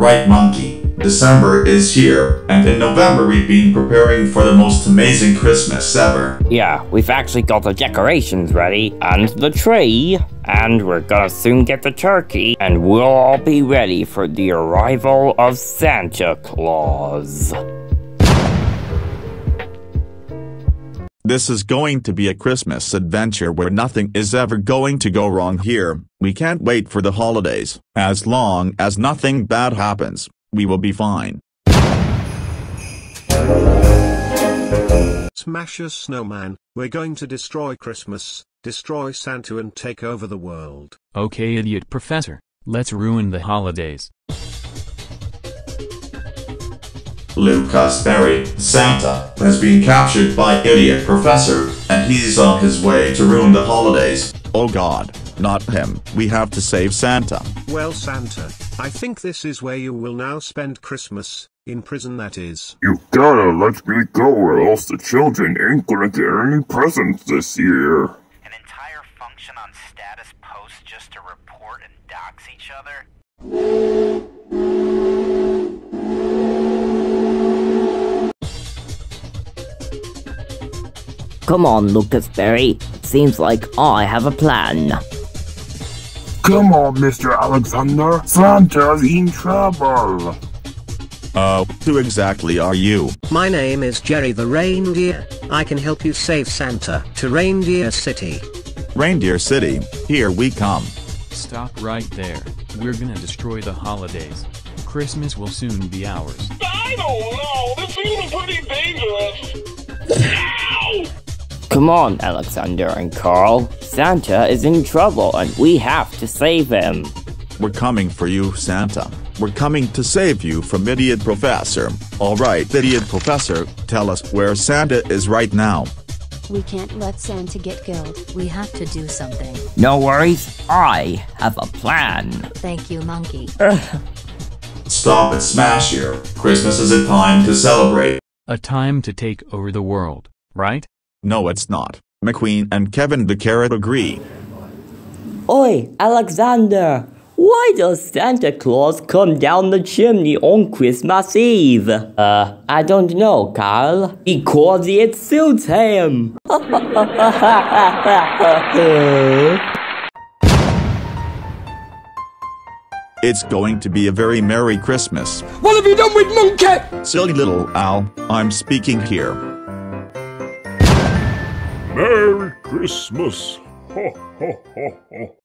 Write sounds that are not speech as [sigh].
Right, Monkey. December is here, and in November we've been preparing for the most amazing Christmas ever. Yeah, we've actually got the decorations ready, and the tree, and we're gonna soon get the turkey, and we'll all be ready for the arrival of Santa Claus. This is going to be a Christmas adventure where nothing is ever going to go wrong here. We can't wait for the holidays. As long as nothing bad happens, we will be fine. Smasher Snowman, we're going to destroy Christmas, destroy Santa and take over the world. Okay idiot professor, let's ruin the holidays. Lucas Berry, Santa, has been captured by Idiot Professor, and he's on his way to ruin the holidays. Oh god, not him. We have to save Santa. Well Santa, I think this is where you will now spend Christmas, in prison that is. You gotta let me go or else the children ain't gonna get any presents this year. An entire function on status posts just to report and dox each other? Come on, Lucas Berry. Seems like I have a plan. Come on, Mr. Alexander. Santa's in trouble. Uh, who exactly are you? My name is Jerry the Reindeer. I can help you save Santa to Reindeer City. Reindeer City, here we come. Stop right there. We're gonna destroy the holidays. Christmas will soon be ours. I don't know. This seems pretty dangerous. Ow! Come on, Alexander and Carl. Santa is in trouble and we have to save him. We're coming for you, Santa. We're coming to save you from Idiot Professor. Alright, Idiot Professor, tell us where Santa is right now. We can't let Santa get killed. We have to do something. No worries, I have a plan. Thank you, Monkey. [laughs] Stop it, Smash here. Christmas is a time to celebrate. A time to take over the world, right? No, it's not. McQueen and Kevin the Carrot agree. Oi, Alexander! Why does Santa Claus come down the chimney on Christmas Eve? Uh, I don't know, Carl. Because it suits [laughs] him. It's going to be a very Merry Christmas. What have you done with Monkey? Silly little Al, I'm speaking here. Merry Christmas. Ho, ho, ho, ho,